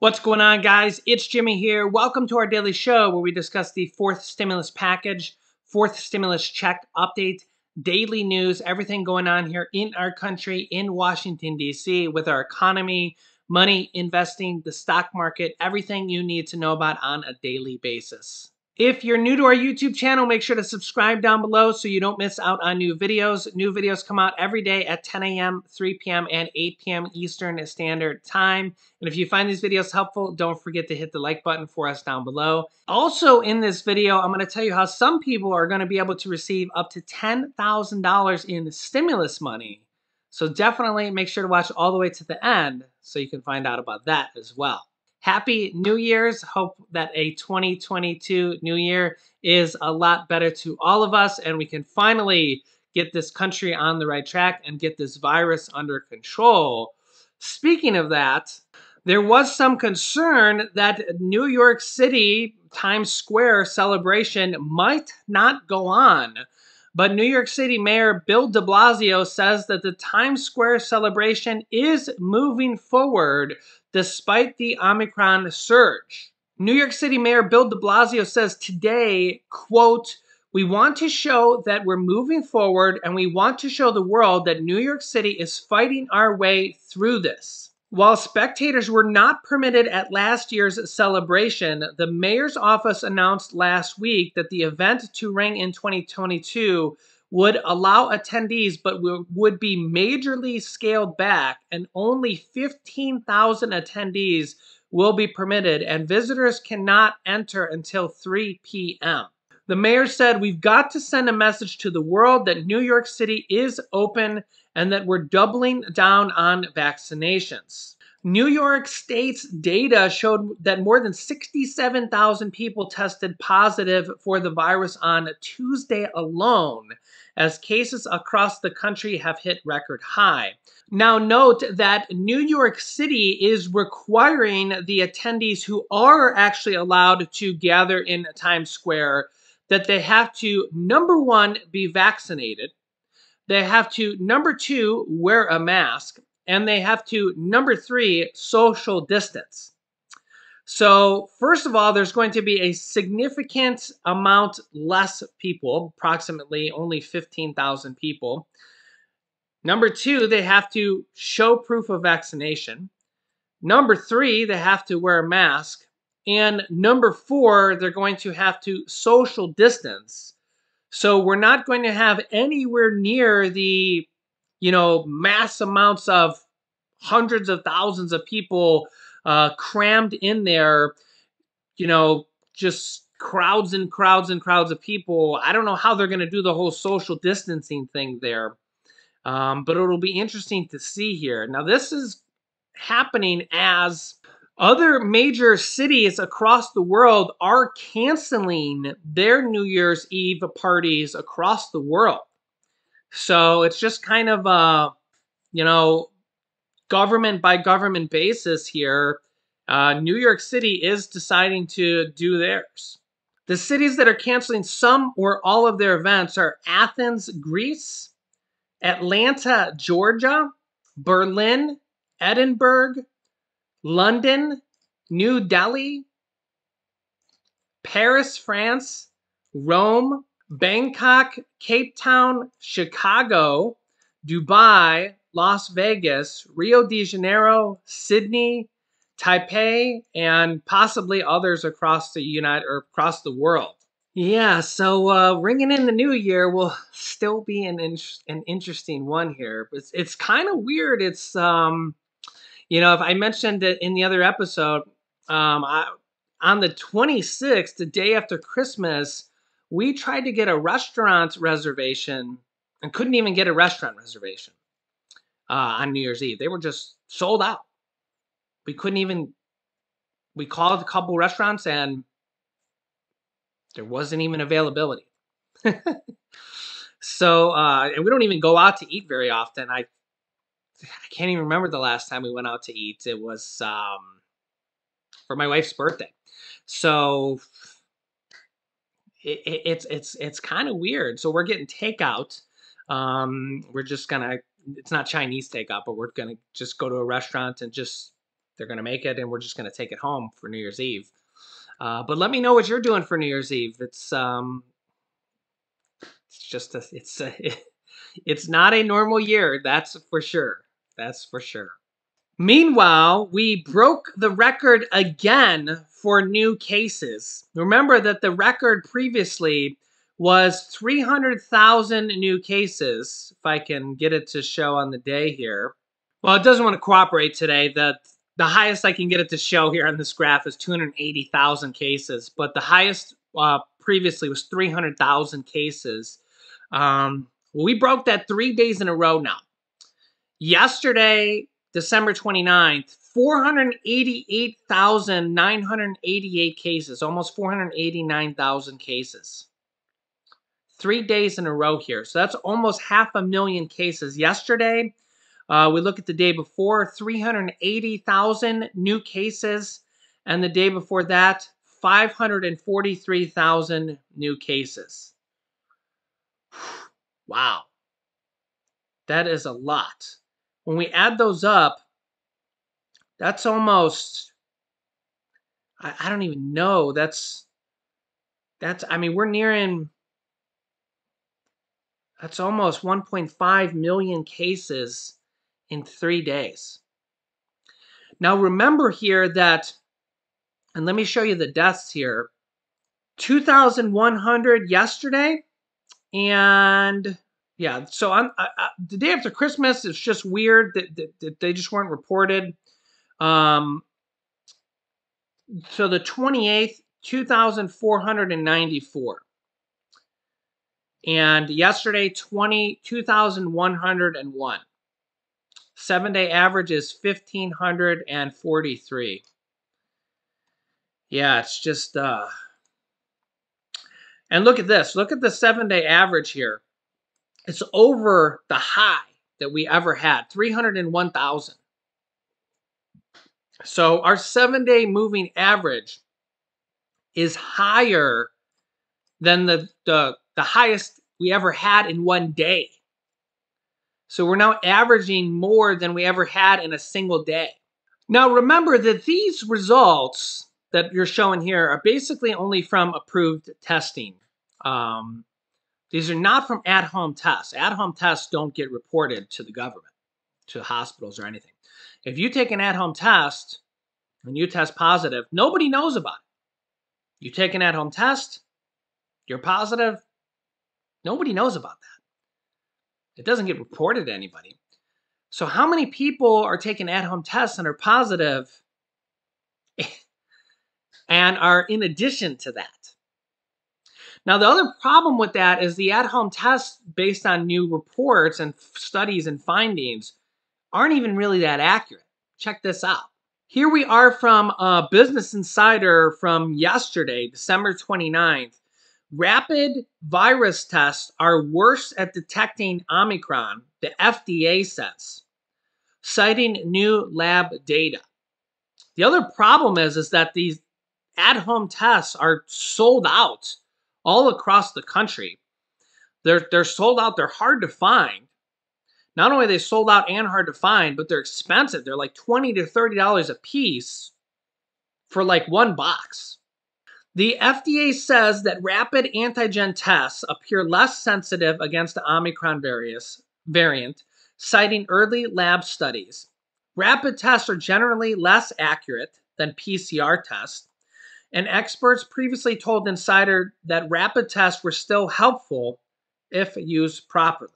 What's going on, guys? It's Jimmy here. Welcome to our daily show where we discuss the fourth stimulus package, fourth stimulus check update, daily news, everything going on here in our country, in Washington, D.C., with our economy, money, investing, the stock market, everything you need to know about on a daily basis. If you're new to our YouTube channel, make sure to subscribe down below so you don't miss out on new videos. New videos come out every day at 10 a.m., 3 p.m., and 8 p.m. Eastern Standard Time. And if you find these videos helpful, don't forget to hit the like button for us down below. Also in this video, I'm going to tell you how some people are going to be able to receive up to $10,000 in stimulus money. So definitely make sure to watch all the way to the end so you can find out about that as well. Happy New Year's. Hope that a 2022 New Year is a lot better to all of us and we can finally get this country on the right track and get this virus under control. Speaking of that, there was some concern that New York City Times Square celebration might not go on. But New York City Mayor Bill de Blasio says that the Times Square celebration is moving forward despite the Omicron surge. New York City Mayor Bill de Blasio says today, quote, we want to show that we're moving forward and we want to show the world that New York City is fighting our way through this. While spectators were not permitted at last year's celebration, the mayor's office announced last week that the event to ring in 2022 would allow attendees but would be majorly scaled back and only 15,000 attendees will be permitted and visitors cannot enter until 3 p.m. The mayor said, We've got to send a message to the world that New York City is open and that we're doubling down on vaccinations. New York State's data showed that more than 67,000 people tested positive for the virus on Tuesday alone, as cases across the country have hit record high. Now, note that New York City is requiring the attendees who are actually allowed to gather in Times Square that they have to, number one, be vaccinated. They have to, number two, wear a mask and they have to, number three, social distance. So, first of all, there's going to be a significant amount less people, approximately only 15,000 people. Number two, they have to show proof of vaccination. Number three, they have to wear a mask. And number four, they're going to have to social distance. So, we're not going to have anywhere near the you know, mass amounts of hundreds of thousands of people uh, crammed in there, you know, just crowds and crowds and crowds of people. I don't know how they're going to do the whole social distancing thing there, um, but it'll be interesting to see here. Now, this is happening as other major cities across the world are canceling their New Year's Eve parties across the world. So it's just kind of a, you know, government by government basis here. Uh, New York City is deciding to do theirs. The cities that are canceling some or all of their events are Athens, Greece, Atlanta, Georgia, Berlin, Edinburgh, London, New Delhi, Paris, France, Rome, Bangkok, Cape Town, Chicago, Dubai, Las Vegas, Rio de Janeiro, Sydney, Taipei, and possibly others across the United or across the world. Yeah, so uh, ringing in the new year will still be an in an interesting one here. It's it's kind of weird. It's um, you know, if I mentioned it in the other episode, um, I, on the 26th, the day after Christmas, we tried to get a restaurant reservation and couldn't even get a restaurant reservation uh, on New Year's Eve. They were just sold out. We couldn't even. We called a couple restaurants and there wasn't even availability. so, uh, and we don't even go out to eat very often. I, I can't even remember the last time we went out to eat. It was um, for my wife's birthday. So it, it, it's it's it's kind of weird. So we're getting takeout. Um, we're just gonna. It's not Chinese takeout, but we're gonna just go to a restaurant and just they're to make it, and we're just to take it home for New Year's Eve. Uh, but let me know what you're doing for New Year's Eve. It's um, it's just a, it's a, it's not a normal year. That's for sure. That's for sure. Meanwhile, we broke the record again for new cases. Remember that the record previously was 300,000 new cases, if I can get it to show on the day here. Well, it doesn't want to cooperate today. The, the highest I can get it to show here on this graph is 280,000 cases, but the highest uh, previously was 300,000 cases. Um, we broke that three days in a row now. Yesterday, December 29th, 488,988 cases, almost 489,000 cases. Three days in a row here. So that's almost half a million cases. Yesterday, uh, we look at the day before, 380,000 new cases. And the day before that, 543,000 new cases. Wow. That is a lot. When we add those up, that's almost, I, I don't even know. That's, that's, I mean, we're nearing, that's almost 1.5 million cases in three days. Now remember here that, and let me show you the deaths here. 2,100 yesterday, and yeah, so on the day after Christmas, it's just weird that, that, that they just weren't reported. Um, so the 28th, 2,494. And yesterday, 20, 2,101. Seven day average is 1,543. Yeah, it's just, uh, and look at this. Look at the seven day average here. It's over the high that we ever had, 301,000. So our seven day moving average is higher than the, the, the highest we ever had in one day. So we're now averaging more than we ever had in a single day. Now remember that these results that you're showing here are basically only from approved testing. Um, these are not from at-home tests. At-home tests don't get reported to the government, to hospitals or anything. If you take an at-home test and you test positive, nobody knows about it. You take an at-home test, you're positive, nobody knows about that. It doesn't get reported to anybody. So how many people are taking at-home tests and are positive and are in addition to that? Now, the other problem with that is the at-home tests based on new reports and studies and findings aren't even really that accurate. Check this out. Here we are from uh, Business Insider from yesterday, December 29th. Rapid virus tests are worse at detecting Omicron, the FDA says, citing new lab data. The other problem is, is that these at-home tests are sold out all across the country. They're, they're sold out. They're hard to find. Not only they sold out and hard to find, but they're expensive. They're like 20 to $30 a piece for like one box. The FDA says that rapid antigen tests appear less sensitive against the Omicron variant, citing early lab studies. Rapid tests are generally less accurate than PCR tests, and experts previously told Insider that rapid tests were still helpful if used properly.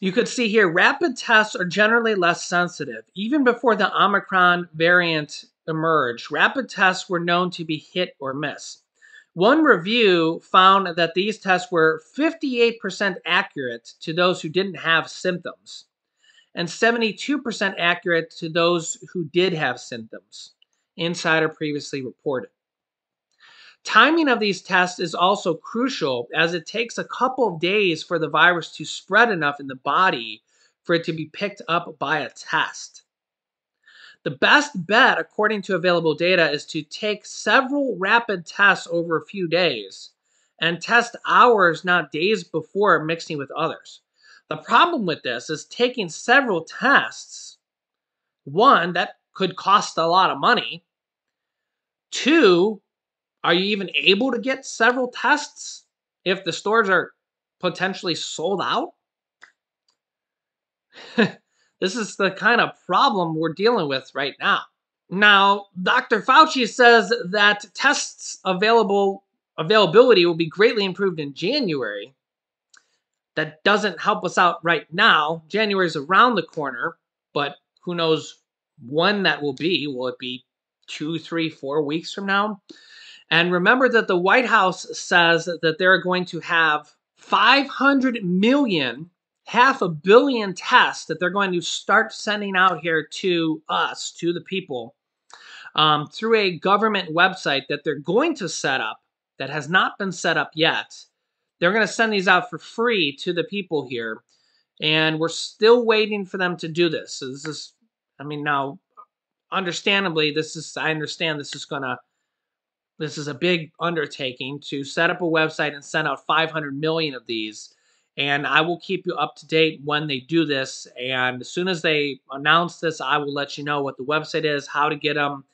You could see here, rapid tests are generally less sensitive. Even before the Omicron variant emerged, rapid tests were known to be hit or miss. One review found that these tests were 58% accurate to those who didn't have symptoms and 72% accurate to those who did have symptoms, Insider previously reported. Timing of these tests is also crucial as it takes a couple of days for the virus to spread enough in the body for it to be picked up by a test. The best bet, according to available data, is to take several rapid tests over a few days and test hours, not days before mixing with others. The problem with this is taking several tests. One, that could cost a lot of money. Two, are you even able to get several tests if the stores are potentially sold out? this is the kind of problem we're dealing with right now. Now, Dr. Fauci says that tests available availability will be greatly improved in January. That doesn't help us out right now. January is around the corner, but who knows when that will be? Will it be two, three, four weeks from now? And remember that the White House says that they're going to have 500 million, half a billion tests that they're going to start sending out here to us, to the people, um, through a government website that they're going to set up that has not been set up yet. They're going to send these out for free to the people here. And we're still waiting for them to do this. So this is, I mean, now, understandably, this is, I understand this is going to this is a big undertaking to set up a website and send out 500 million of these. And I will keep you up to date when they do this. And as soon as they announce this, I will let you know what the website is, how to get them,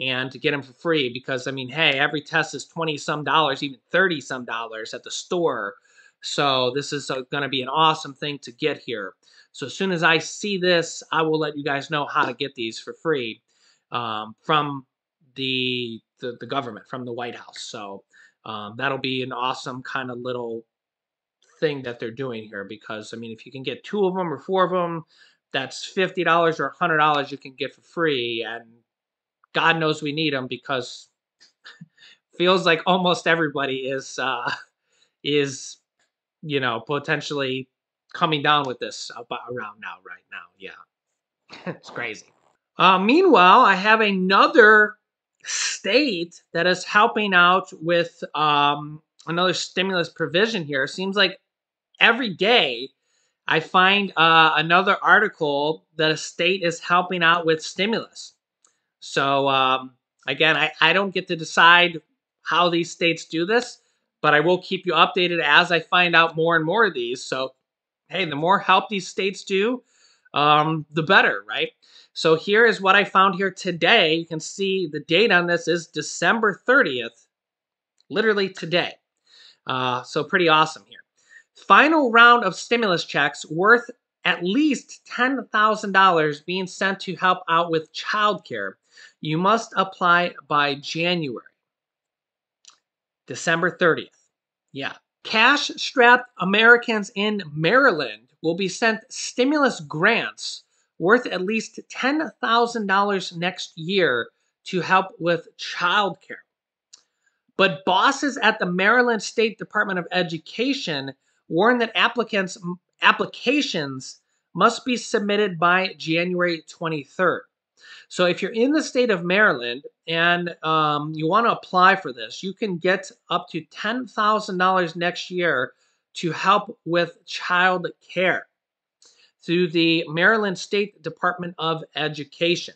and to get them for free. Because, I mean, hey, every test is 20 some dollars, even 30 some dollars at the store. So this is going to be an awesome thing to get here. So as soon as I see this, I will let you guys know how to get these for free um, from the the, the government from the White House. So um, that'll be an awesome kind of little thing that they're doing here because I mean if you can get two of them or four of them, that's fifty dollars or hundred dollars you can get for free, and God knows we need them because feels like almost everybody is uh, is you know potentially coming down with this about around now right now. Yeah, it's crazy. Uh, meanwhile, I have another state that is helping out with um, another stimulus provision here. Seems like every day I find uh, another article that a state is helping out with stimulus. So um, again, I, I don't get to decide how these states do this, but I will keep you updated as I find out more and more of these. So, hey, the more help these states do, um, the better, right? So here is what I found here today. You can see the date on this is December 30th, literally today. Uh, so pretty awesome here. Final round of stimulus checks worth at least $10,000 being sent to help out with childcare. You must apply by January. December 30th. Yeah. Cash strapped Americans in Maryland will be sent stimulus grants worth at least $10,000 next year to help with childcare. But bosses at the Maryland State Department of Education warn that applicants applications must be submitted by January 23rd. So if you're in the state of Maryland and um, you want to apply for this, you can get up to $10,000 next year to help with child care through the Maryland State Department of Education.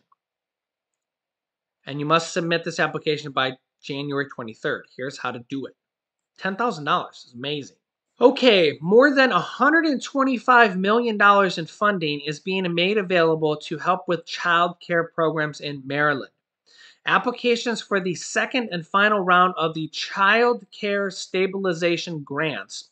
And you must submit this application by January 23rd. Here's how to do it. $10,000 is amazing. Okay, more than $125 million in funding is being made available to help with child care programs in Maryland. Applications for the second and final round of the Child Care Stabilization Grants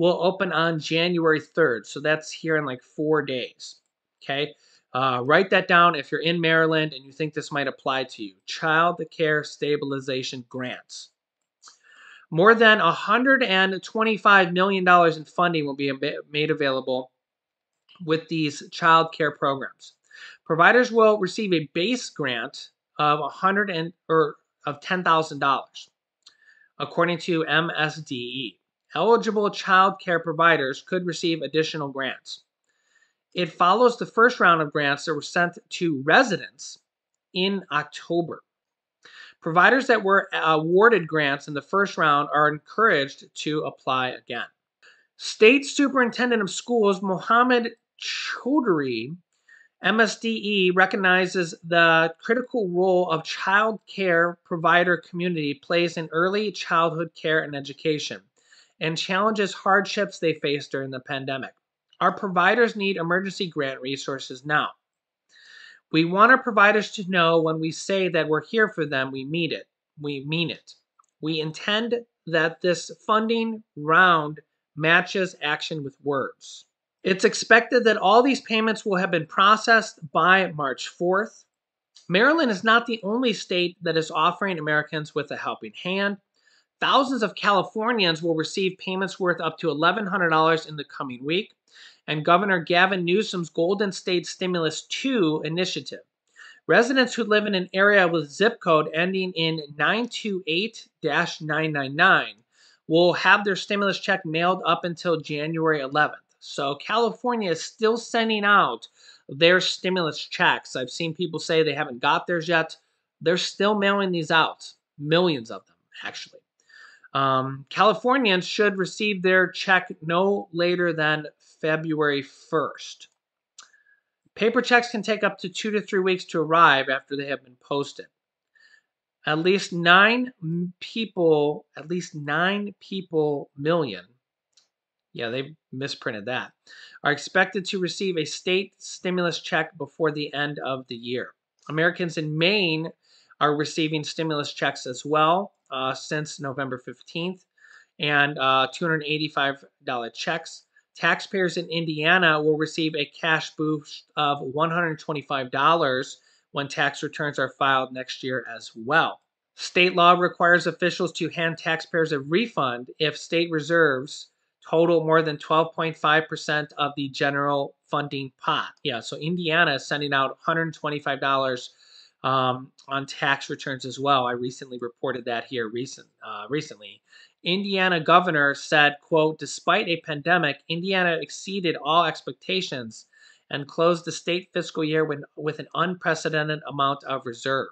will open on January 3rd. So that's here in like four days. Okay. Uh, write that down if you're in Maryland and you think this might apply to you. Child Care Stabilization Grants. More than $125 million in funding will be made available with these child care programs. Providers will receive a base grant of 100 and or of $10,000 according to MSDE eligible child care providers could receive additional grants. It follows the first round of grants that were sent to residents in October. Providers that were uh, awarded grants in the first round are encouraged to apply again. State Superintendent of Schools Mohammed Choudhury, MSDE, recognizes the critical role of child care provider community plays in early childhood care and education and challenges hardships they face during the pandemic. Our providers need emergency grant resources now. We want our providers to know when we say that we're here for them, we mean it. We mean it. We intend that this funding round matches action with words. It's expected that all these payments will have been processed by March 4th. Maryland is not the only state that is offering Americans with a helping hand. Thousands of Californians will receive payments worth up to $1,100 in the coming week. And Governor Gavin Newsom's Golden State Stimulus 2 initiative. Residents who live in an area with zip code ending in 928 999 will have their stimulus check mailed up until January 11th. So California is still sending out their stimulus checks. I've seen people say they haven't got theirs yet. They're still mailing these out, millions of them, actually. Um, Californians should receive their check no later than February 1st. Paper checks can take up to two to three weeks to arrive after they have been posted. At least nine people, at least nine people million, yeah, they misprinted that, are expected to receive a state stimulus check before the end of the year. Americans in Maine are receiving stimulus checks as well uh, since November 15th and uh, $285 checks. Taxpayers in Indiana will receive a cash boost of $125 when tax returns are filed next year as well. State law requires officials to hand taxpayers a refund if state reserves total more than 12.5% of the general funding pot. Yeah, so Indiana is sending out $125 um, on tax returns as well. I recently reported that here recent uh, recently. Indiana governor said, quote, despite a pandemic, Indiana exceeded all expectations and closed the state fiscal year with, with an unprecedented amount of reserve.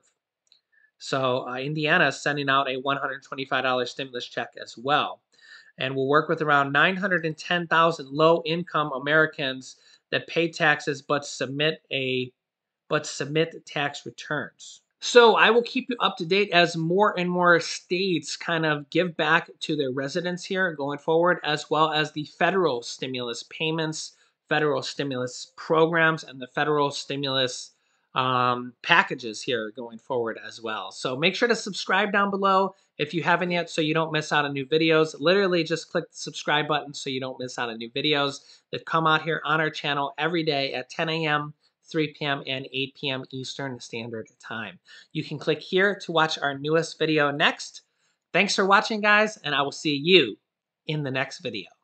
So uh, Indiana is sending out a $125 stimulus check as well. And will work with around 910,000 low-income Americans that pay taxes but submit a but submit tax returns. So I will keep you up to date as more and more states kind of give back to their residents here going forward, as well as the federal stimulus payments, federal stimulus programs, and the federal stimulus um, packages here going forward as well. So make sure to subscribe down below if you haven't yet so you don't miss out on new videos. Literally just click the subscribe button so you don't miss out on new videos that come out here on our channel every day at 10 a.m. 3 p.m. and 8 p.m. Eastern Standard Time. You can click here to watch our newest video next. Thanks for watching, guys, and I will see you in the next video.